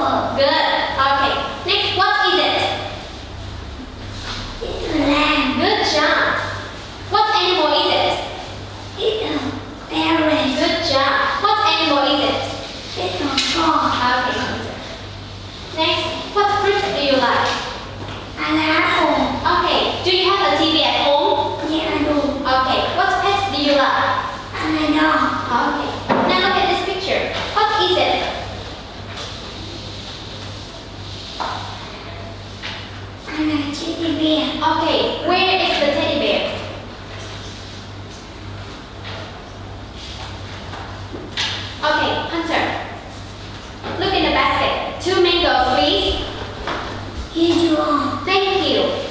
Good. Okay. Next, what is it? It's a lamb. Good job. What animal is it? It's a parrot. Good job. What animal is it? It's a frog. Okay. Next, what fruit do you like? An apple. Okay. Do you have a TV at home? Yeah, I do. Okay. What pet do you like? And a dog. Okay. I'm a teddy bear. Okay, where is the teddy bear? Okay, Hunter. Look in the basket. Two mangoes, please. Here you are. Thank you.